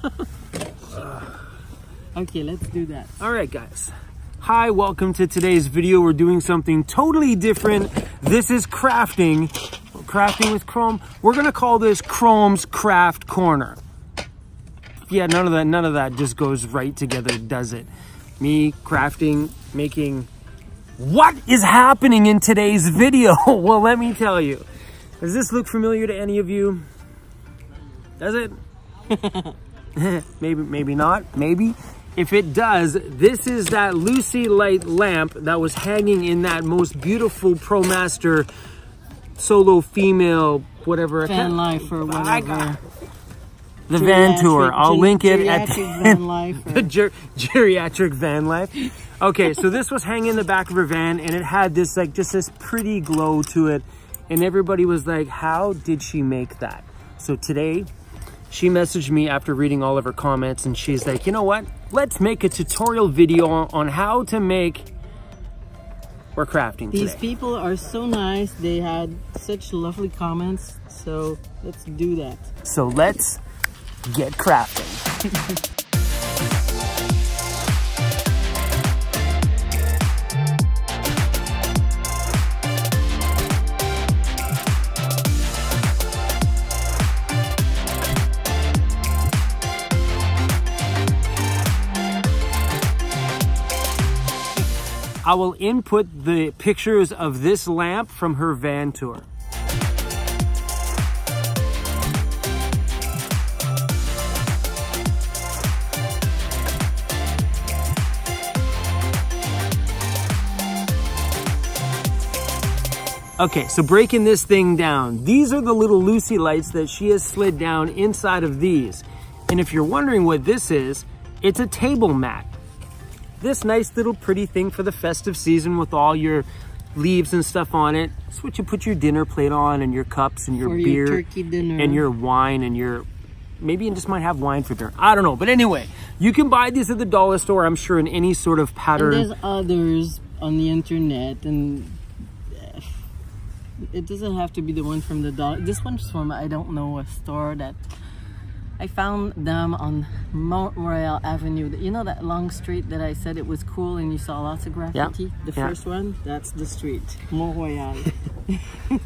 okay, let's do that. All right, guys. Hi, welcome to today's video. We're doing something totally different. This is crafting, crafting with Chrome. We're gonna call this Chrome's Craft Corner. Yeah, none of that, none of that just goes right together, does it? Me crafting, making. What is happening in today's video? well, let me tell you. Does this look familiar to any of you? Does it? maybe, maybe not, maybe. If it does, this is that Luci Light lamp that was hanging in that most beautiful ProMaster solo female, whatever. Van life or whatever. The van tour. I'll link it at the, van life the ger geriatric van life. Okay, so this was hanging in the back of her van and it had this like just this pretty glow to it. And everybody was like, how did she make that? So today she messaged me after reading all of her comments and she's like, you know what? Let's make a tutorial video on how to make we're crafting These today. people are so nice. They had such lovely comments. So let's do that. So let's get crafting. I will input the pictures of this lamp from her van tour. Okay, so breaking this thing down. These are the little Luci lights that she has slid down inside of these. And if you're wondering what this is, it's a table mat. This nice little pretty thing for the festive season with all your leaves and stuff on it. It's what you put your dinner plate on and your cups and your For beer your turkey dinner. and your wine and your maybe you just might have wine for dinner. I don't know. But anyway, you can buy these at the dollar store, I'm sure, in any sort of And pattern. there's others on the internet and eh, it doesn't have to be the one from the dollar. This one's from I don't know a store that I found them on Mount Royal Avenue. You know that long street that I said it was cool and you saw lots of graffiti? The yeah. first one, that's the street. Mont Royal.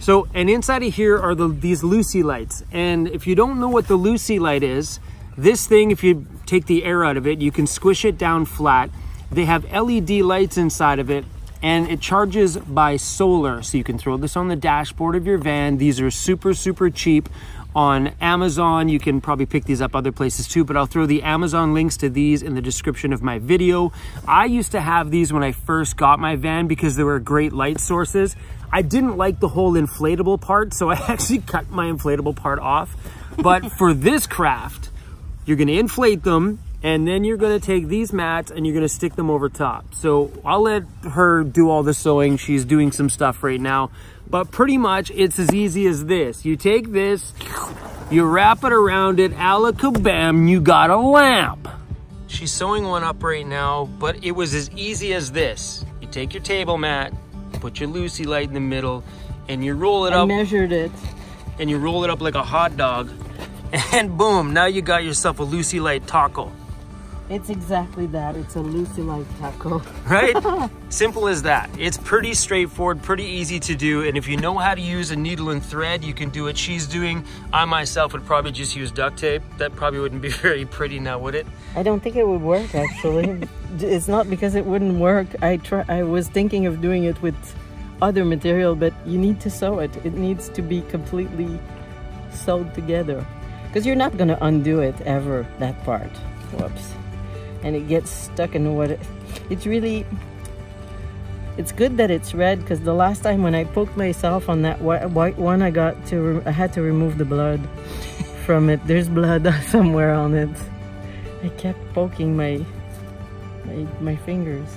So, and inside of here are the these Luci lights. And if you don't know what the Luci light is, this thing, if you take the air out of it, you can squish it down flat. They have LED lights inside of it and it charges by solar. So you can throw this on the dashboard of your van. These are super, super cheap on Amazon. You can probably pick these up other places too, but I'll throw the Amazon links to these in the description of my video. I used to have these when I first got my van because they were great light sources. I didn't like the whole inflatable part, so I actually cut my inflatable part off. But for this craft, you're gonna inflate them and then you're gonna take these mats and you're gonna stick them over top. So I'll let her do all the sewing. She's doing some stuff right now. But pretty much it's as easy as this. You take this, you wrap it around it, alakabam, you got a lamp. She's sewing one up right now, but it was as easy as this. You take your table mat, put your Luci light in the middle, and you roll it I up measured it. and you roll it up like a hot dog. And boom, now you got yourself a Luci Light taco, It's exactly that. It's a Luci like taco. right? Simple as that. It's pretty straightforward, pretty easy to do. And if you know how to use a needle and thread, you can do what she's doing. I myself would probably just use duct tape. That probably wouldn't be very pretty now, would it? I don't think it would work actually. it's not because it wouldn't work. I try I was thinking of doing it with other material, but you need to sew it. It needs to be completely sewed together. Because you're not gonna undo it ever, that part. Whoops. And it gets stuck in what it, it's really it's good that it's red because the last time when I poked myself on that white one I got to I had to remove the blood from it. There's blood somewhere on it. I kept poking my my, my fingers.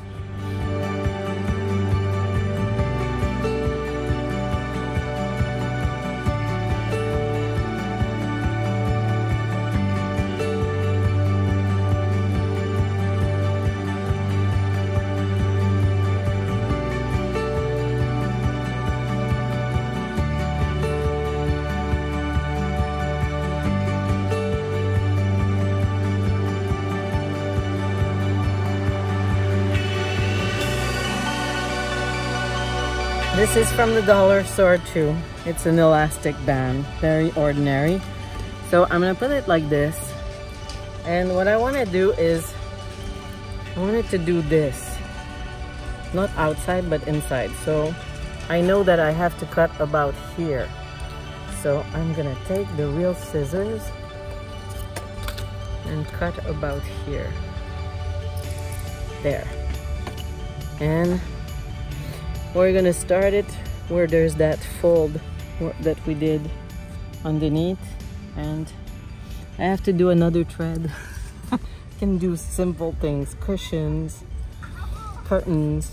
Is from the dollar store too. It's an elastic band, very ordinary. So I'm gonna put it like this. And what I wanna do is, I wanted to do this. Not outside, but inside. So I know that I have to cut about here. So I'm gonna take the real scissors and cut about here. There. And we're gonna start it where there's that fold that we did underneath and I have to do another thread. can do simple things, cushions, curtains,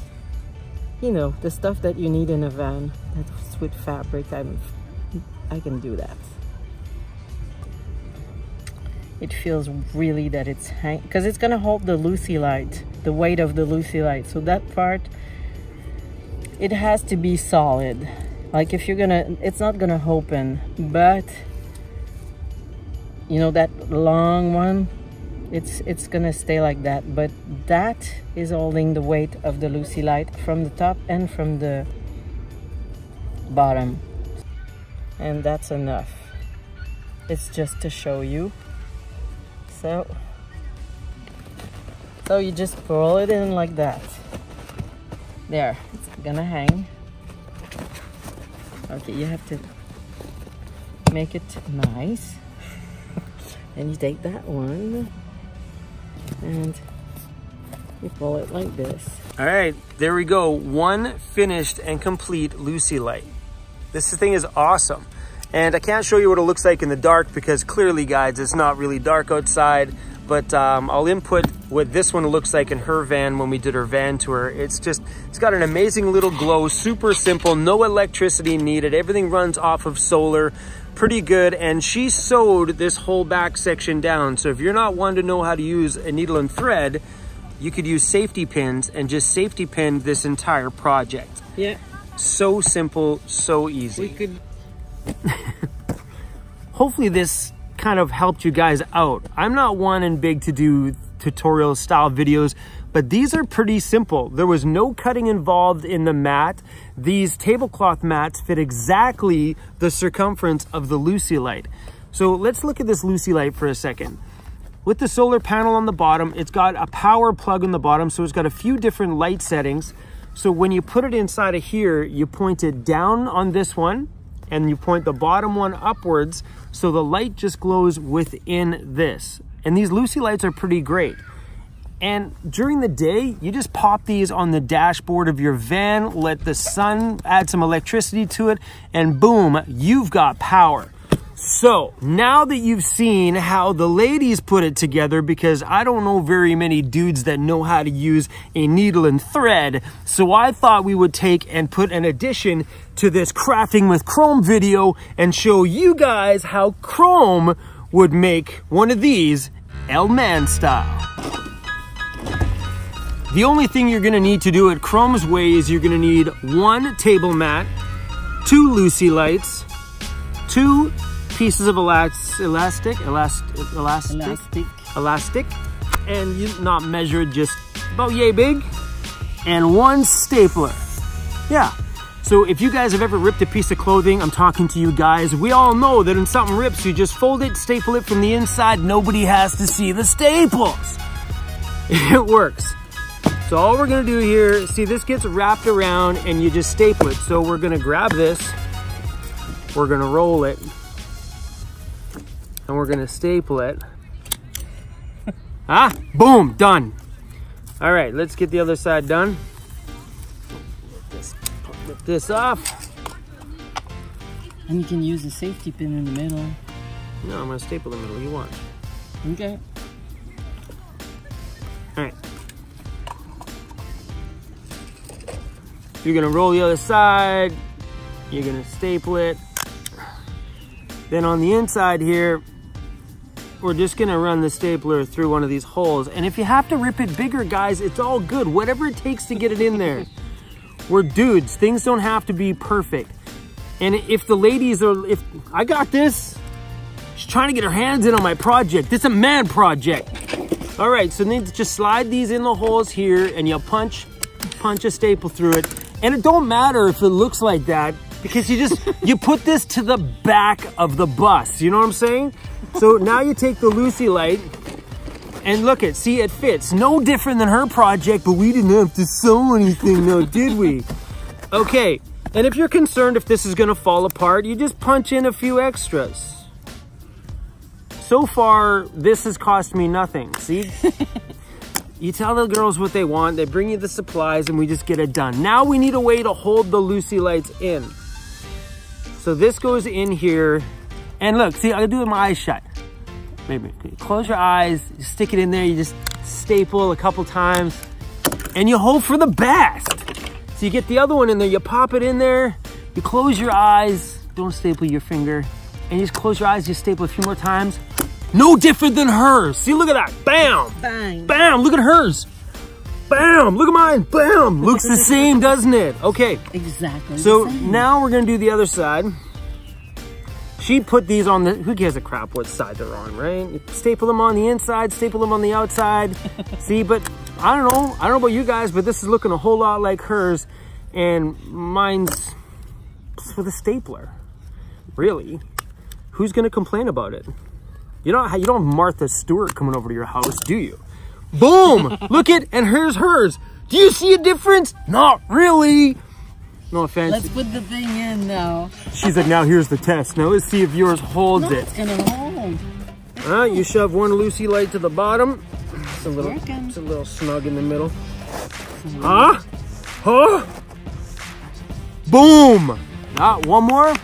you know, the stuff that you need in a van that's with fabric. I'm, I can do that. It feels really that it's hang because it's gonna hold the Luci light the weight of the Luci light So that part, it has to be solid. Like if you're gonna, it's not gonna open, but you know that long one, it's it's gonna stay like that. But that is holding the weight of the Luci light from the top and from the bottom. And that's enough. It's just to show you. So so you just pull it in like that. There gonna hang okay you have to make it nice and you take that one and you pull it like this. All right, there we go. One finished and complete Luci light This thing is awesome. And I can't show you what it looks like in the dark because clearly, guys, it's not really dark outside. But um, I'll input what this one looks like in her van when we did her van tour. It's just, it's got an amazing little glow, super simple, no electricity needed. Everything runs off of solar. Pretty good. And she sewed this whole back section down. So if you're not one to know how to use a needle and thread you could use safety pins and just safety pin this entire project. Yeah. So simple so easy. We could hopefully this kind of helped you guys out. I'm not one and big to do tutorial style videos but these are pretty simple. There was no cutting involved in the mat. These tablecloth mats fit exactly the circumference of the Luci light. So let's look at this Luci light for a second. With the solar panel on the bottom, it's got a power plug on the bottom, so it's got a few different light settings. So when you put it inside of here, you point it down on this one, and you point the bottom one upwards, so the light just glows within this. And these Luci lights are pretty great. And during the day, you just pop these on the dashboard of your van, let the sun add some electricity to it, and boom, you've got power. So now that you've seen how the ladies put it together, because I don't know very many dudes that know how to use a needle and thread, so I thought we would take and put an addition to this crafting with chrome video and show you guys how chrome would make one of these El Man style. The only thing you're gonna need to do it Chrome's way is you're gonna need one table mat, two Luci lights, two pieces of elastic, elastic, elastic, elastic, elastic, and you not measured, just about yay big, and one stapler. Yeah. So if you guys have ever ripped a piece of clothing, I'm talking to you guys, we all know that when something rips, you just fold it, staple it from the inside, nobody has to see the staples. It works. So all we're gonna do here, see this gets wrapped around and you just staple it. So we're gonna grab this, we're gonna roll it, and we're gonna staple it. ah, boom, done. All right, let's get the other side done. Rip this off. And you can use a safety pin in the middle. No, I'm gonna staple the middle, you want. Okay. All right. You're gonna roll the other side. You're gonna staple it. Then on the inside here, we're just gonna run the stapler through one of these holes. And if you have to rip it bigger, guys, it's all good. Whatever it takes to get it in there. we're dudes, things don't have to be perfect. And if the ladies are, if I got this, she's trying to get her hands in on my project. This is a man project. All right, so then just slide these in the holes here and you'll punch, punch a staple through it And it don't matter if it looks like that because you just, you put this to the back of the bus. You know what I'm saying? So now you take the Luci light and look at, see it fits. No different than her project, but we didn't have to sew anything now, did we? Okay, and if you're concerned if this is gonna fall apart, you just punch in a few extras. So far, this has cost me nothing, see? you tell the girls what they want, they bring you the supplies, and we just get it done. Now we need a way to hold the Luci lights in. So this goes in here, and look, see, I do it with my eyes shut. Maybe close your eyes, you stick it in there, you just staple a couple times, and you hope for the best. So you get the other one in there, you pop it in there, you close your eyes, don't staple your finger, and you just close your eyes, you staple a few more times. No different than hers. See, look at that. Bam. Bang. Bam. Look at hers. Bam. Look at mine. Bam. Looks the same, doesn't it? Okay. Exactly. So now we're going to do the other side. She put these on the, who gives a crap what side they're on, right? You staple them on the inside, staple them on the outside. See, but I don't know. I don't know about you guys, but this is looking a whole lot like hers. And mine's with a stapler. Really? Who's going to complain about it? You don't, you don't have Martha Stewart coming over to your house, do you? Boom! Look it, and here's hers. Do you see a difference? Not really. No offense. Let's put the thing in now. She's like, now here's the test. Now let's see if yours holds no, it. It's gonna hold. All right, you shove one Luci light to the bottom. It's a little, working. it's a little snug in the middle. Huh? Huh? Boom! Ah, one more.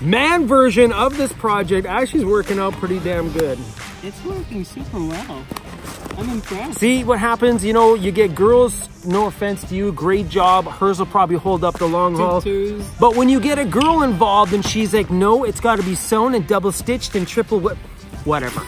Man version of this project actually is working out pretty damn good. It's working super well. I'm impressed. See what happens? You know, you get girls, no offense to you, great job. Hers will probably hold up the long haul. But when you get a girl involved and she's like, no, it's got to be sewn and double stitched and triple whip, whatever.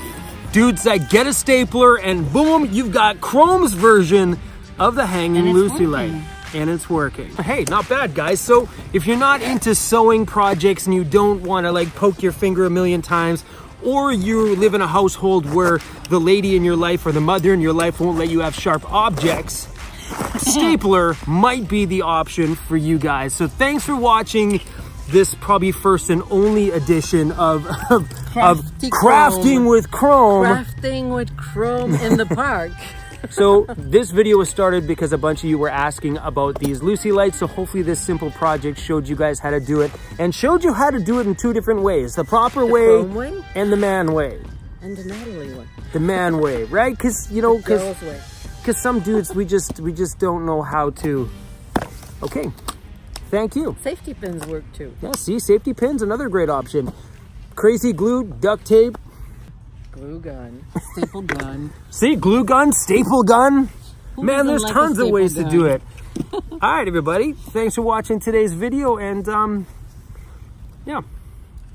Dude's like, get a stapler and boom, you've got Chrome's version of the hanging Luci light. And it's working. Hey, not bad, guys. So if you're not into sewing projects and you don't want to like poke your finger a million times, or you live in a household where the lady in your life or the mother in your life won't let you have sharp objects, stapler might be the option for you guys. So thanks for watching this probably first and only edition of, of, of crafting Chrome. with Chrome. Crafting with chrome in the park. So this video was started because a bunch of you were asking about these Luci lights. So hopefully this simple project showed you guys how to do it and showed you how to do it in two different ways. The proper way way? and the man way. And the Natalie one. The man way, right? Cause you know, cause way. because some dudes we just we just don't know how to okay thank you Safety pins work too. yeah see safety pins another great option crazy glue duct tape Glue gun. Staple gun. see glue gun staple gun man there's like tons of staple ways to do it all right everybody thanks for watching today's video and um yeah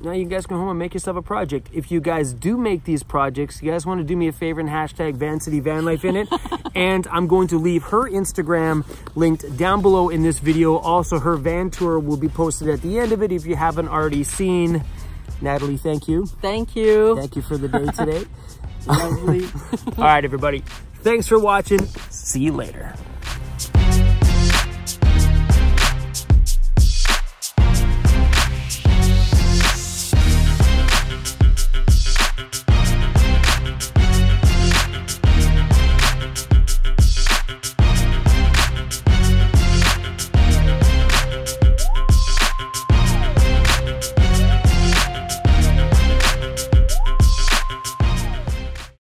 now you guys go home and make yourself a project. If you guys do make these projects, you guys want to do me a favor and hashtag Van City Van Life in it. and I'm going to leave her Instagram linked down below in this video. Also, her van tour will be posted at the end of it if you haven't already seen. Natalie, thank you. Thank you. Thank you for the day today. Lovely. All right, everybody. Thanks for watching. See you later.